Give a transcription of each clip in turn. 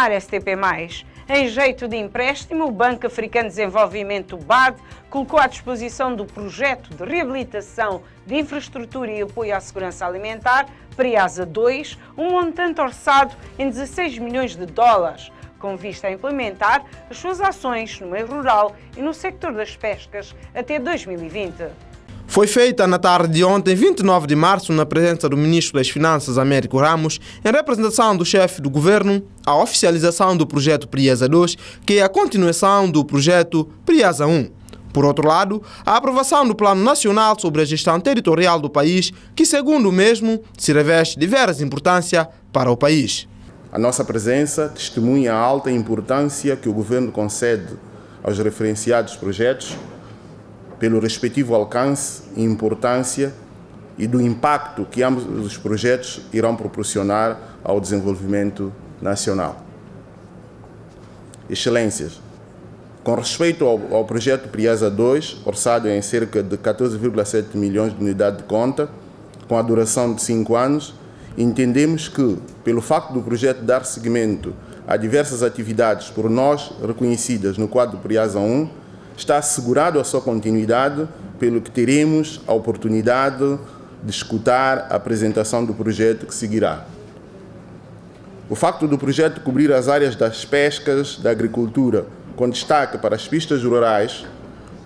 Beira-Mar STP+. Em jeito de empréstimo, o Banco Africano de Desenvolvimento, BAD, colocou à disposição do projeto de reabilitação de infraestrutura e apoio à segurança alimentar, PRIASA 2, um montante orçado em 16 milhões de dólares, com vista a implementar as suas ações no meio rural e no sector das pescas até 2020. Foi feita na tarde de ontem, 29 de março, na presença do Ministro das Finanças, Américo Ramos, em representação do chefe do governo, a oficialização do projeto Priasa 2, que é a continuação do projeto Priasa 1. Por outro lado, a aprovação do Plano Nacional sobre a Gestão Territorial do país, que, segundo o mesmo, se reveste de veras importância para o país. A nossa presença testemunha a alta importância que o governo concede aos referenciados projetos pelo respectivo alcance e importância e do impacto que ambos os projetos irão proporcionar ao desenvolvimento nacional. Excelências, com respeito ao, ao projeto Priasa 2, orçado em cerca de 14,7 milhões de unidades de conta, com a duração de 5 anos, entendemos que, pelo facto do projeto dar seguimento a diversas atividades por nós reconhecidas no quadro Priasa 1, está assegurado a sua continuidade, pelo que teremos a oportunidade de escutar a apresentação do projeto que seguirá. O facto do projeto cobrir as áreas das pescas, da agricultura, com destaque para as pistas rurais,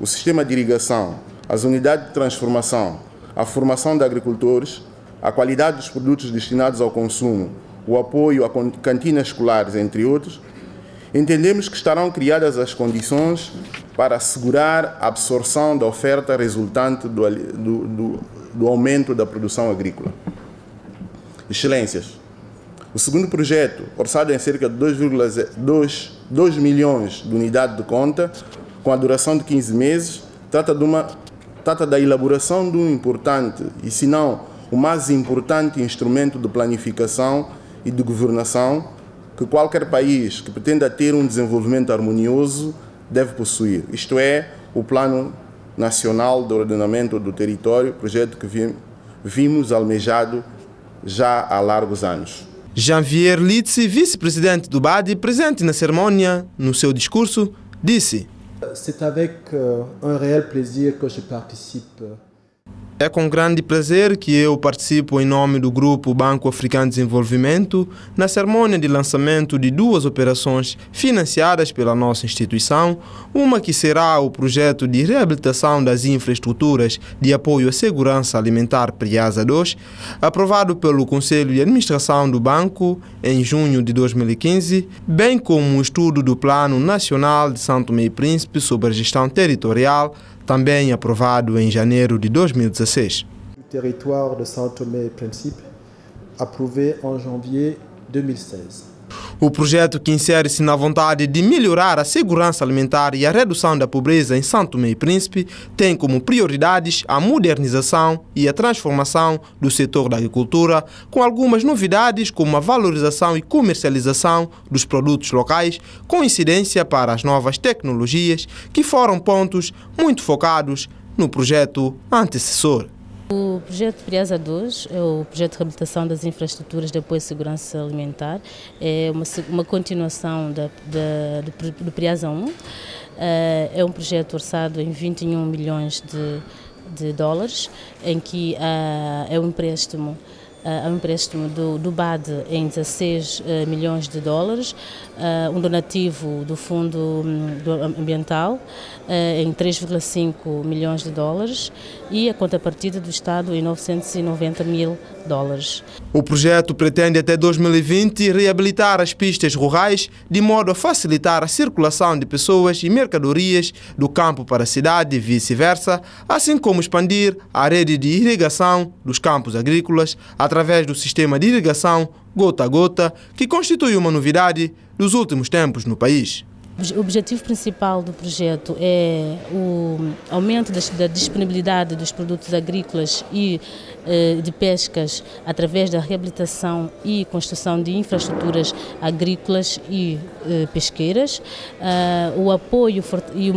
o sistema de irrigação, as unidades de transformação, a formação de agricultores, a qualidade dos produtos destinados ao consumo, o apoio a cantinas escolares, entre outros, entendemos que estarão criadas as condições para assegurar a absorção da oferta resultante do, do, do, do aumento da produção agrícola. Excelências, o segundo projeto, orçado em cerca de 2,2 2 milhões de unidades de conta, com a duração de 15 meses, trata, de uma, trata da elaboração de um importante, e se não o mais importante instrumento de planificação e de governação que qualquer país que pretenda ter um desenvolvimento harmonioso deve possuir. Isto é, o Plano Nacional de Ordenamento do Território, projeto que vimos almejado já há largos anos. Janvier Litsi, vice-presidente do BAD, presente na cerimônia, no seu discurso, disse: C'est avec euh, un réel plaisir que je participe é com grande prazer que eu participo em nome do Grupo Banco Africano de Desenvolvimento na cerimônia de lançamento de duas operações financiadas pela nossa instituição, uma que será o projeto de reabilitação das infraestruturas de apoio à segurança alimentar PRIASA 2, aprovado pelo Conselho de Administração do Banco em junho de 2015, bem como o estudo do Plano Nacional de Santo Meio Príncipe sobre a gestão territorial também aprovado em janeiro de 2016. O território de São Tomé e Príncipe, aprovado em janvier 2016. O projeto que insere-se na vontade de melhorar a segurança alimentar e a redução da pobreza em Santo e Príncipe tem como prioridades a modernização e a transformação do setor da agricultura, com algumas novidades como a valorização e comercialização dos produtos locais, com incidência para as novas tecnologias, que foram pontos muito focados no projeto antecessor. O projeto Priasa 2 é o projeto de reabilitação das infraestruturas de apoio à segurança alimentar, é uma, uma continuação da, da, do, do Priasa 1. Eh, é um projeto orçado em 21 milhões de, de dólares, em que uh, é um empréstimo uh, um empréstimo do, do BAD em 16 uh, milhões de dólares, uh, um donativo do Fundo um, Ambiental em 3,5 milhões de dólares e a contrapartida do Estado em 990 mil dólares. O projeto pretende até 2020 reabilitar as pistas rurais de modo a facilitar a circulação de pessoas e mercadorias do campo para a cidade e vice-versa, assim como expandir a rede de irrigação dos campos agrícolas através do sistema de irrigação gota a gota, que constitui uma novidade dos últimos tempos no país. O objetivo principal do projeto é o aumento da disponibilidade dos produtos agrícolas e eh, de pescas através da reabilitação e construção de infraestruturas agrícolas e eh, pesqueiras, ah, o apoio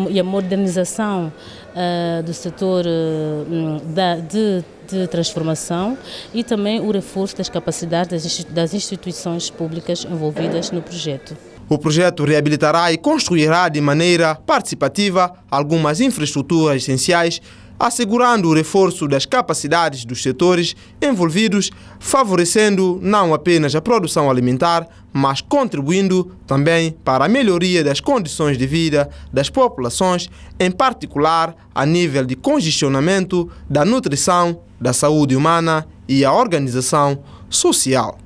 e a modernização ah, do setor eh, de de transformação e também o reforço das capacidades das instituições públicas envolvidas no projeto. O projeto reabilitará e construirá de maneira participativa algumas infraestruturas essenciais, assegurando o reforço das capacidades dos setores envolvidos, favorecendo não apenas a produção alimentar, mas contribuindo também para a melhoria das condições de vida das populações, em particular a nível de congestionamento, da nutrição, da saúde humana e a organização social.